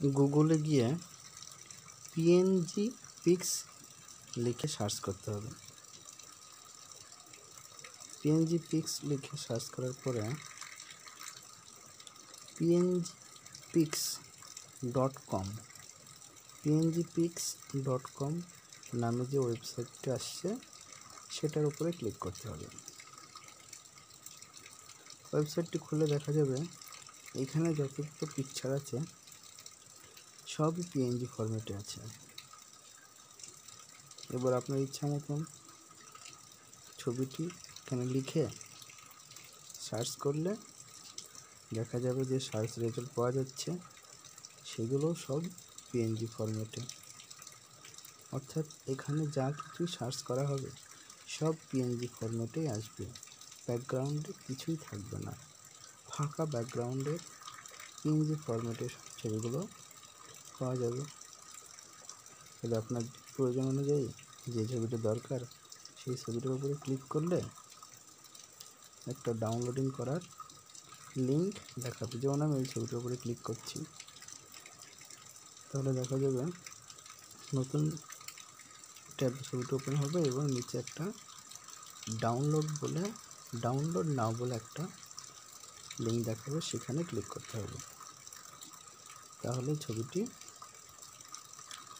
গুগলে গিয়ে PNG pix লিখে সার্চ করতে হবে। পিএনজি পিক্স লিখে সার্চ করার পরে PNG pics dot com PNG pics dot com নামে যে ওয়েবসাইটটি আসছে, সেটার উপরে ক্লিক করতে হবে। ওয়েবসাইটটি খুলে দেখা যাবে। এখানে যতগুলো পিকচার আছে সবই পিএনজি ফরম্যাটে আছে। এবার আপনার ইচ্ছা মতন ছবিটি এখানে লিখে সার্চ করলে দেখা যাবে যে সার্চ রেজাল্ট পাওয়া যাচ্ছে। সেগুলো সব পিএনজি ফরম্যাটে অর্থাৎ এখানে যা কিছু সার্চ করা হবে, সব পিএনজি ফরম্যাটেই আসবে। ব্যাকগ্রাউন্ডে কিছুই থাকবে না। ফাঁকা ব্যাকগ্রাউন্ডে পিএনজি ফরম্যাটের ছবিগুলো পাওয়া যাবে। তাহলে আপনার প্রয়োজন অনুযায়ী যে ছবিটা দরকার, সেই ছবিটার উপরে ক্লিক করলে একটা ডাউনলোডিং করার লিঙ্ক দেখাবে। যেমন আমি এই ছবিটার উপরে ক্লিক করছি। তাহলে দেখা যাবে নতুন ট্যাব ছবিটা ওপেন হবে এবং নিচে একটা ডাউনলোড বলে ডাউনলোড নাও বলে একটা লিঙ্ক দেখাবে। সেখানে ক্লিক করতে হবে। তাহলে ছবিটি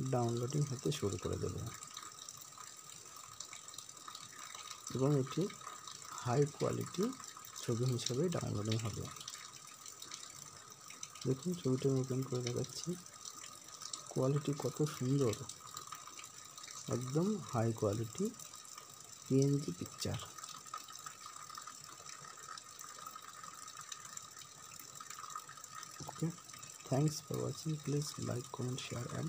ডাউনলোডিং হতে শুরু করে দেবে। এবং এটি হাই কোয়ালিটি ছবি হিসাবে ডাউনলোডিং হবে। দেখুন, ছবিটা আমি ওপেন করে দেখাচ্ছি। কোয়ালিটি কত সুন্দর। একদম high quality PNG picture okay thanks for watching. Please like, comment, share and